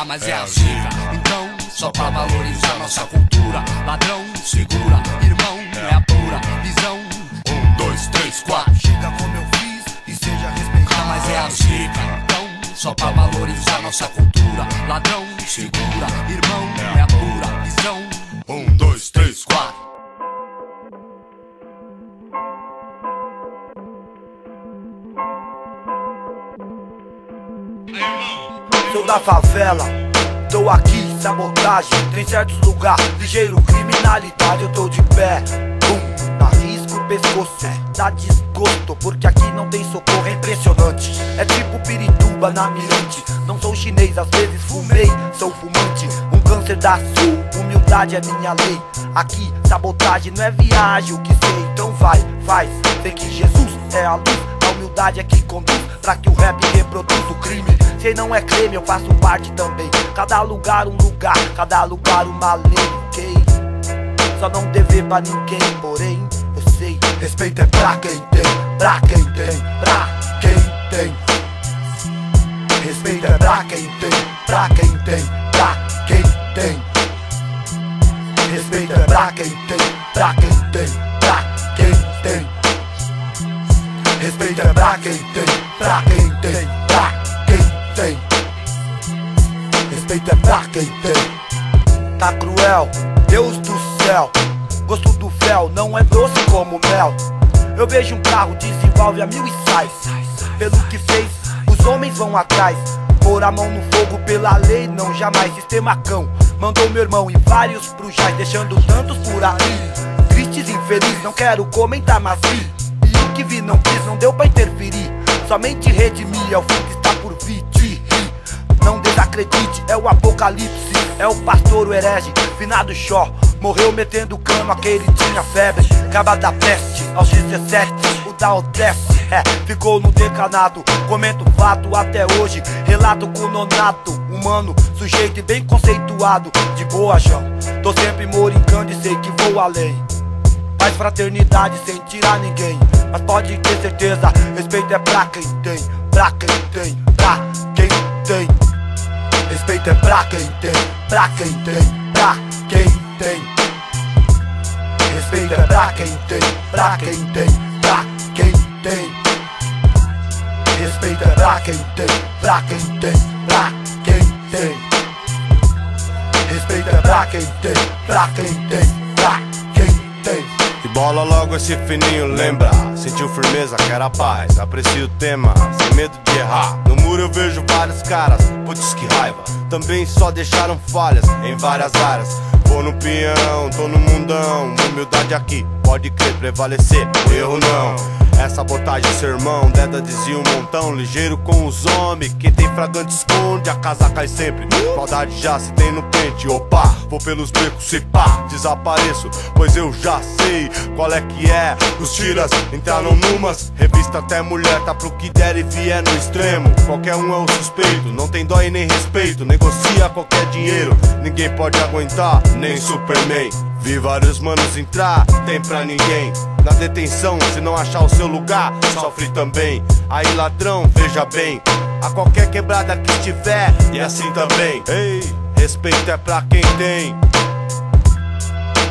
Ah, mas é a zica. Então, só pra valorizar nossa cultura. Ladrão, segura, irmão, é a pura visão. Um, dois, três, quatro. Chega como eu fiz e seja respeitado. Mas é a zica. Então, só pra valorizar nossa cultura. Ladrão, segura, irmão, é a pura visão. Um, dois, três, quatro. Sou da favela, tô aqui, sabotagem. Tem certos lugares, ligeiro criminalidade. Eu tô de pé, bum, na risco o pescoço. Dá desgosto, porque aqui não tem socorro, é impressionante. É tipo Pirituba na mirante. Não sou chinês, às vezes fumei, sou fumante. Um câncer da sul, humildade é minha lei. Aqui, sabotagem não é viagem, o que sei, então vai, faz. Sei que Jesus é a luz, a humildade é que conduz pra que o rap reproduza o crime. Se não é crime, eu faço parte também. Cada lugar um lugar, cada lugar uma lei? Só não dever pra ninguém, porém, eu sei. Respeito é pra quem tem, pra quem tem, pra quem tem. Respeito é pra quem tem, pra quem tem, pra quem tem. Respeito é pra quem tem, pra quem tem, pra quem tem. Respeito é pra quem tem, pra quem tem, pra quem tem. Respeito é pra quem tem. Tá cruel, Deus do céu. Gosto do fel, não é doce como mel. Eu vejo um carro, desenvolve a mil e sai. Pelo que fez, os homens vão atrás. Pôr a mão no fogo pela lei, não jamais. Sistema cão, mandou meu irmão em vários prujais, deixando tantos por aí. Tristes, infeliz, não quero comentar, mas vi. Que vi não quis, não deu pra interferir. Somente redimir é o fim que está por vir. Não desacredite, é o apocalipse. É o pastor, o herege, finado Xó. Morreu metendo cano, aquele tinha febre. Caba da peste, aos 17, o da Odesse. É, ficou no decanato. Comento fato até hoje. Relato com nonato, humano, sujeito e bem conceituado. De boa, João. Tô sempre morincando e sei que vou além. Faz fraternidade sem tirar ninguém. Mas pode ter certeza, respeito é pra quem tem, pra quem tem, pra quem tem. Respeito é pra quem tem, pra quem tem, pra quem tem. Respeito é pra quem tem, pra quem tem, pra quem tem. Respeito é pra quem tem, pra quem tem, pra quem tem. Respeito é pra quem tem, pra quem tem, bola logo esse fininho, lembra? Sentiu firmeza, quer a paz. Aprecio o tema, sem medo de errar. No muro eu vejo vários caras, putz que raiva. Também só deixaram falhas em várias áreas. Vou no peão, tô no mundão. Humildade aqui, pode crer, prevalecer. Erro não. É sabotagem, sermão, Deda dizia um montão Ligeiro com os homens, quem tem fragante esconde A casa cai sempre, maldade já se tem no pente Opa, vou pelos becos, se pá, desapareço Pois eu já sei qual é que é Os tiras. Entraram numas Revista até mulher, tá pro que der e vier no extremo. Qualquer um é o suspeito, não tem dó e nem respeito Negocia qualquer dinheiro, ninguém pode aguentar Nem Superman. Vi vários manos entrar, tem pra ninguém. Na detenção, se não achar o seu lugar, sofre também. Aí ladrão, veja bem, a qualquer quebrada que estiver, e assim também. Ei, respeito é pra quem tem.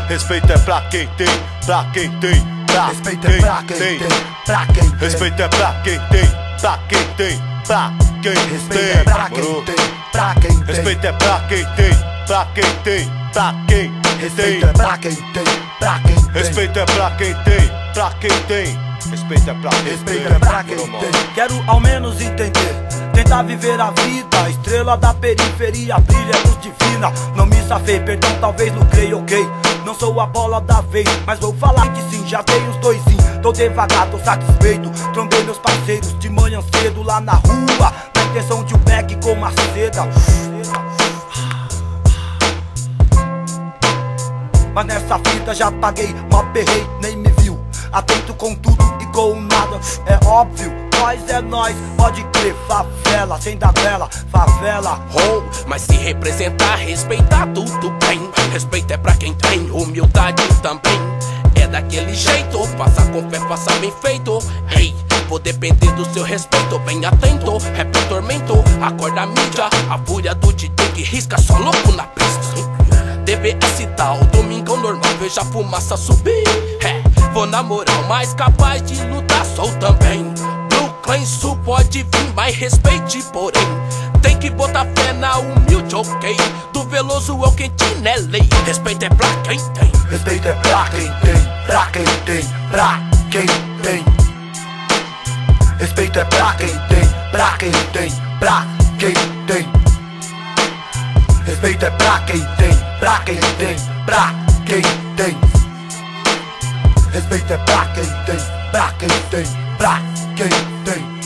Respeito é pra quem tem, pra quem tem, pra Respeito é pra quem tem, pra quem tem. Respeito é pra quem tem, pra quem tem, pra quem Respeito tem, é pra quem tem, pra quem tem. Respeito é pra quem tem, pra quem tem, pra quem Respeito é pra quem tem, pra quem tem. Respeito é pra quem tem, pra quem tem. Respeito é pra quem Respeito tem. é pra quem tem. Quero ao menos entender. Tentar viver a vida, estrela da periferia brilha é luz divina. Não me safei, perdão, talvez lucrei, ok. Não sou a bola da vez, mas vou falar que sim, já dei os dois sim. Tô devagar, tô satisfeito. Trombei meus parceiros de manhã cedo lá na rua. Na intenção de um back com uma seda. Mas nessa fita já paguei, mal perrei, nem me viu. Atento com tudo e com nada, é óbvio. Nós é nós, pode crer, favela, sem dar vela, favela. Oh, mas se representar, respeitar tudo bem. Respeito é pra quem tem, humildade também. É daquele jeito, faça com fé, faça bem feito. Ei, vou depender do seu respeito, bem atento. Rap tormento, acorda a mídia. A fúria do DJ que risca só louco na pista. DBS tal, domingão normal, veja a fumaça subir. É, vou na moral, mas capaz de lutar sou também. Brooklyn Sul pode vir, mas respeite, porém. Tem que botar fé na humilde, ok? Do Veloso é o Quentin é lei. Respeito é pra quem tem. Respeito é pra quem tem, pra quem tem, pra quem tem. Respeito é pra quem tem, pra quem tem, pra quem tem. Respeito é pra quem tem, pra quem tem, pra quem tem. Respeito é pra quem tem, pra quem tem, pra quem tem.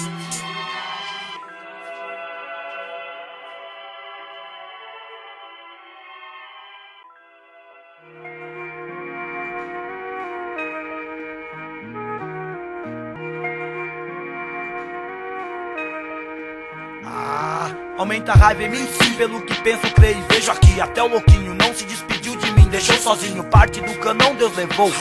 Aumenta a raiva em mim sim, pelo que penso, creio e vejo aqui. Até o louquinho não se despediu de mim, deixou sozinho. Parte do canão Deus levou.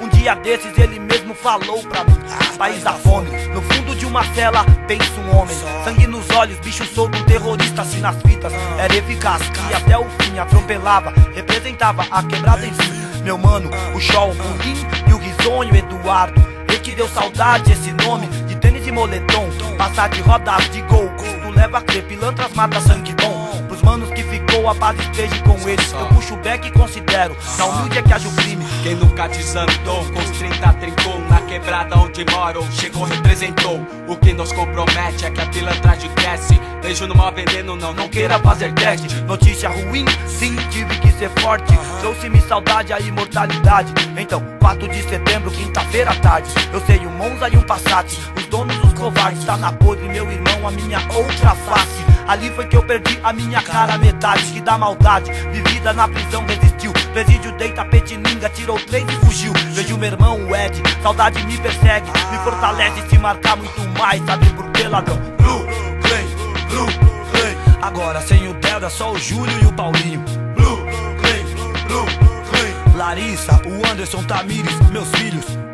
Um dia desses ele mesmo falou pra mim. País da fome, no fundo de uma cela pensa um homem. Sangue nos olhos, bicho solto, terrorista assim nas fitas. Era eficaz, que até o fim atropelava, representava a quebrada em si. Meu mano, o show, o Pulim e o risonho Eduardo. E que deu saudade esse nome de tênis e moletom. Passar de rodas de gol, leva crer, pilantras mata sangue bom. Pros manos que ficou, a base esteja com eles. Eu puxo o back e considero, na humilde é que age o crime. Quem nunca desandou, com os 30 trincou Na quebrada onde moro, chegou, representou O que nos compromete é que a pilantragem cresce Beijo no mau veneno, não, não queira fazer teste Notícia ruim, sim, tive que ser forte. Trouxe-me saudade, a imortalidade. Então, 4 de setembro, quinta-feira à tarde. Eu sei um Monza e um Passat. Os donos dos covardes, tá na podre, meu irmão, a minha outra face. Ali foi que eu perdi a minha cara, metade que da maldade. Vivida na prisão, resistiu. Presídio deita, petininga, tirou três e fugiu. Vejo meu irmão, o Ed, saudade me persegue. Me fortalece se marcar muito mais, sabe por que, ladrão? Blue, Clay, Blue, Clay. Agora sem o Delta, só o Júlio e o Paulinho. Blue, Clay, Blue, Clay. Larissa, o Anderson Tamires, meus filhos.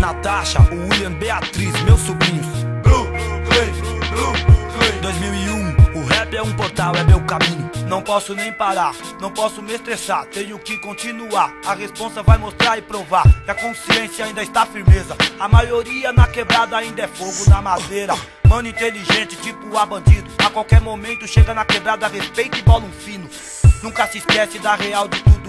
Natasha, o William Beatriz, meus sobrinhos. Blue, Clay, Blue, Clay. 2001, o rap é um portal, é meu caminho. Não posso nem parar, não posso me estressar, tenho que continuar. A responsa vai mostrar e provar que a consciência ainda está firmeza. A maioria na quebrada ainda é fogo na madeira. Mano inteligente, tipo a bandido. A qualquer momento chega na quebrada, respeita e bola um fino. Nunca se esquece da real de tudo.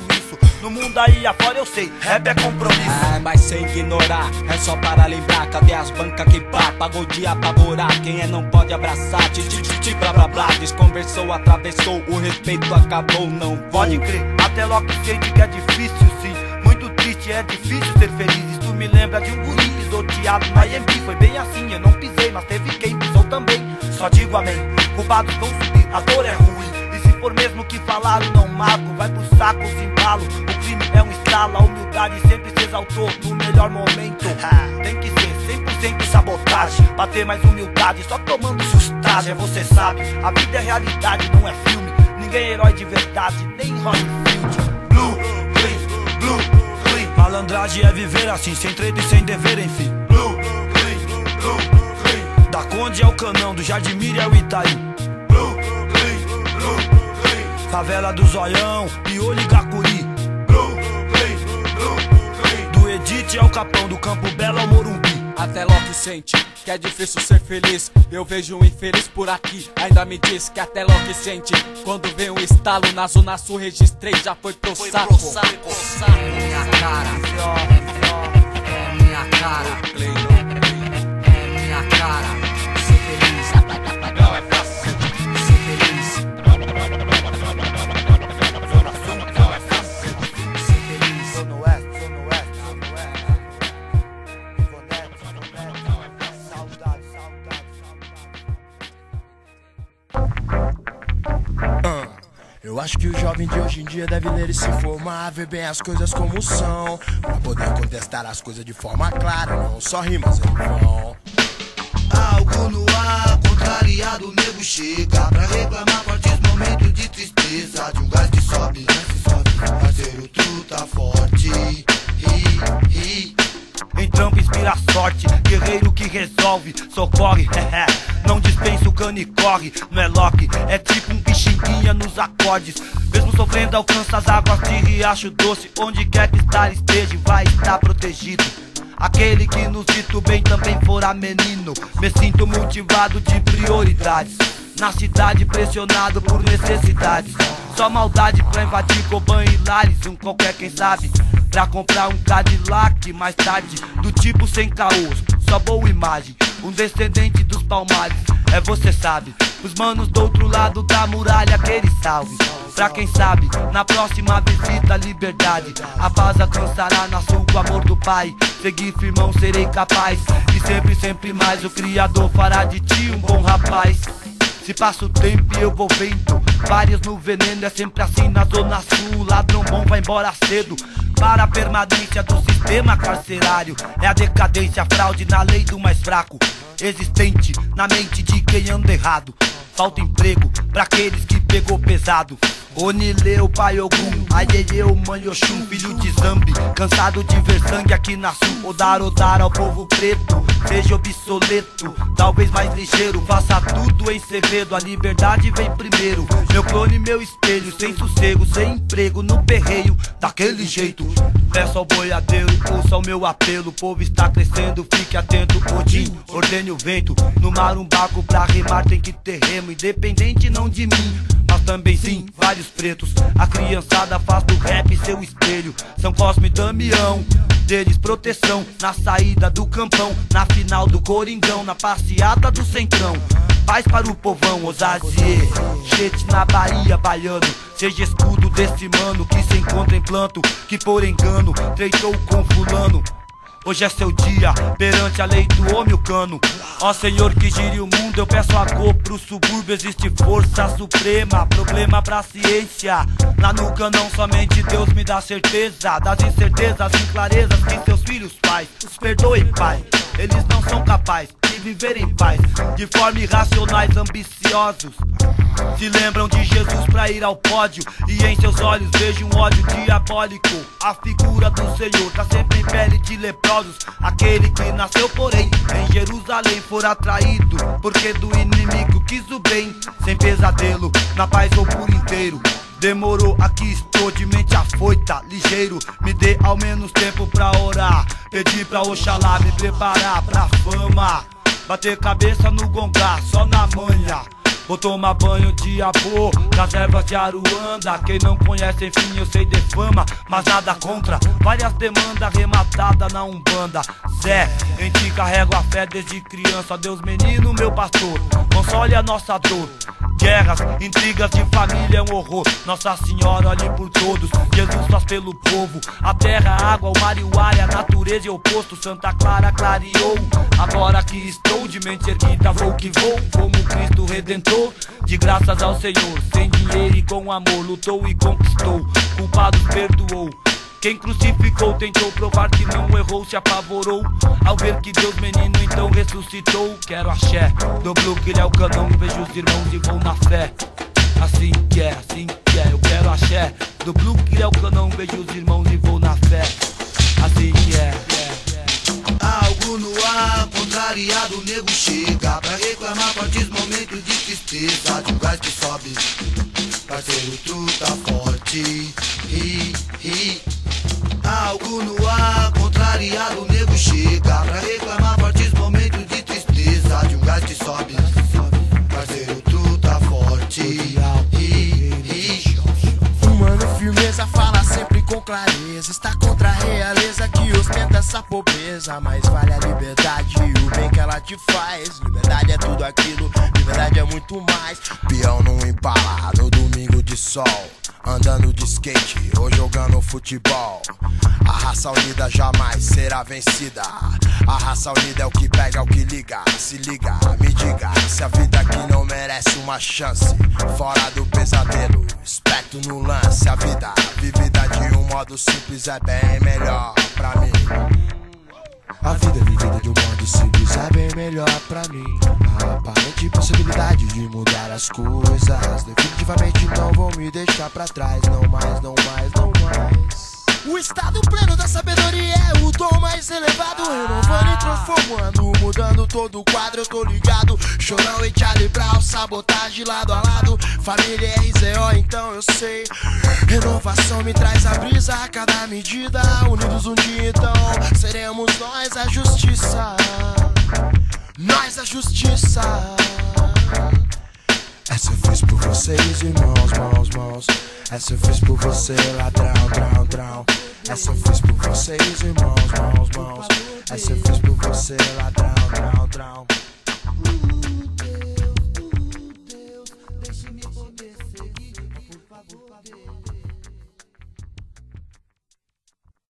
No mundo aí afora eu sei, rap é compromisso. É, mas sem ignorar, é só para lembrar Cadê as bancas que pá, pagou de apavorar Quem é não pode abraçar, ti ti ti ti blá blá blá. Desconversou, atravessou, o respeito acabou, não vou. Pode crer, até logo sente que é difícil sim. Muito triste, é difícil ser feliz. Isso me lembra de um guri pisoteado na IMB Foi bem assim, eu não pisei, mas teve quem pisou também. Só digo amém, culpados vão subir, a dor é ruim for mesmo que falaram, não mago Vai pro saco, se embalo O crime é um escala, a humildade sempre se exaltou No melhor momento, tem que ser 100% sabotagem. Pra ter mais humildade, só tomando sustagem. Você sabe, a vida é realidade, não é filme. Ninguém é herói de verdade, nem Holyfield Blue, clean, blue, clean Malandragem é viver assim, sem treta e sem dever, enfim. Blue, clean, blue, clean Da Conde ao Canão, do Jardimir ao Itaí Favela do Zoião, Piolho e Gacuri Do Edite ao Capão, do Campo Belo ao Morumbi Até Loki sente que é difícil ser feliz. Eu vejo um infeliz por aqui, ainda me diz que até Loki sente. Quando vem um estalo na zona sul, registrei, já foi pro Foi saco. pro saco, saco. Minha cara, é minha cara. É jovem de hoje em dia deve ler e se informar, ver bem as coisas como são, pra poder contestar as coisas de forma clara, não só rimas em vão. Algo no ar, contrariado, o nego chega Pra reclamar fortes momentos de tristeza De um gás que sobe, parceiro, tu tá forte Ri, ri. Trampo inspira sorte, guerreiro que resolve, socorre, não dispensa o cano e corre, não é Loki, é tipo um bichinguinha nos acordes. Mesmo sofrendo, alcança as águas de riacho doce, onde quer que estar esteja, vai estar protegido. Aquele que nos dito bem também fora menino, me sinto motivado de prioridades. Na cidade pressionado por necessidades. Só maldade pra invadir Coban e Lares. Um qualquer quem sabe Pra comprar um Cadillac mais tarde Do tipo sem caôs, só boa imagem Um descendente dos palmares. É você sabe Os manos do outro lado da muralha Aquele salve Pra quem sabe, na próxima visita liberdade A paz alcançará na o amor do pai. Seguir firmão serei capaz E sempre, sempre mais o criador fará de ti um bom rapaz. Se passa o tempo eu vou vendo Várias no veneno, é sempre assim na zona sul. Ladrão bom vai embora cedo Para a permanência do sistema carcerário. É a decadência, a fraude na lei do mais fraco Existente na mente de quem anda errado. Falta emprego pra aqueles que pegou pesado Onileu, pai Ogum, Aieye, Manyoshum, filho de Zambi. Cansado de ver sangue aqui na sul. Odar, odar ao povo preto. Seja obsoleto, talvez mais ligeiro. Faça tudo em segredo, a liberdade vem primeiro. Meu clone, meu espelho, sem sossego Sem emprego, no perreio, daquele jeito. Peço ao boiadeiro, ouça o meu apelo. O povo está crescendo, fique atento. Odin, ordene o vento. No mar um barco pra remar tem que ter remo. Independente não de mim mas também sim, vários pretos. A criançada faz do rap seu espelho. São Cosme e Damião, deles proteção. Na saída do campão, na final do Coringão, na passeada do Centrão. Paz para o povão, Osazier. Gente na Bahia, baiano. Seja escudo desse mano que se encontra em planto. Que por engano treitou com fulano. Hoje é seu dia, perante a lei do homem o cano. Ó Senhor que gire o mundo, eu peço a cor pro subúrbio. Existe força suprema, problema pra ciência. Lá no canão somente Deus me dá certeza Das incertezas e clarezas que seus filhos faz. Os perdoe pai, eles não são capazes de viver em paz. De forma irracionais, ambiciosos se lembram de Jesus pra ir ao pódio. E em seus olhos vejo um ódio diabólico. A figura do Senhor tá sempre em pele de Aquele que nasceu porém em Jerusalém For atraído porque do inimigo quis o bem Sem pesadelo, na paz ou por inteiro. Demorou, aqui estou de mente afoita, ligeiro. Me dê ao menos tempo pra orar Pedir pra Oxalá me preparar pra fama. Bater cabeça no gongá, só na manha Vou tomar banho de amor nas ervas de Aruanda. Quem não conhece, enfim, eu sei de fama Mas nada contra, várias demandas arrematadas na Umbanda. Zé, em ti carrego a fé desde criança. Deus menino, meu pastor, console a nossa dor. Guerras, intrigas de família é um horror. Nossa Senhora olhe por todos. Jesus faz pelo povo. A terra, a água, o mar e o ar e a natureza e o oposto. Santa Clara clareou. Agora que estou de mente erguida Vou que vou como Cristo Redentor De graças ao Senhor Sem dinheiro e com amor Lutou e conquistou. Culpados perdoou. Quem crucificou tentou provar que não errou, se apavorou. Ao ver que Deus menino então ressuscitou. Quero axé, do blue que ele é o canão Vejo os irmãos e vou na fé. Assim que é, assim que é, eu quero axé. Do blue que ele é o canão Vejo os irmãos e vou na fé. Assim que é, Algo no ar, contrariado, nego chega Pra reclamar fortes momentos de tristeza. De um gás que sobe, parceiro, tu tá forte. Ri, ri Algo no ar, contrariado, nego chega Pra reclamar fortes momentos de tristeza. De um gás que sobe. Essa pobreza, mais vale a liberdade e o bem que ela te faz. Liberdade é tudo aquilo, liberdade é muito mais. Peão num impala, no domingo de sol. Andando de skate ou jogando futebol. A raça unida jamais será vencida. A raça unida é o que pega, é o que liga. Se liga, me diga se a vida aqui não merece uma chance. Fora do pesadelo, esperto no lance. A vida vivida de um modo simples é bem melhor pra mim. A vida vivida de um modo simples é bem melhor pra mim. A aparente possibilidade de mudar as coisas. Definitivamente não vou me deixar pra trás. Não mais, não mais, não mais. O estado pleno da sabedoria é o tom mais elevado. Renovando e transformando, mudando todo o quadro. Eu tô ligado. Chorão e Charlie Brown, sabotagem lado a lado. Família RZO, então eu sei. Renovação me traz a brisa a cada medida. Unidos um dia, então seremos nós a justiça. Nós a justiça. Essa eu fiz por vocês, irmãos, mãos, mãos. Essa eu fiz por você, ladrão, drão, drão. Essa eu fiz por vocês, irmãos, mãos, mãos. Essa eu fiz por você, ladrão, drão, drão.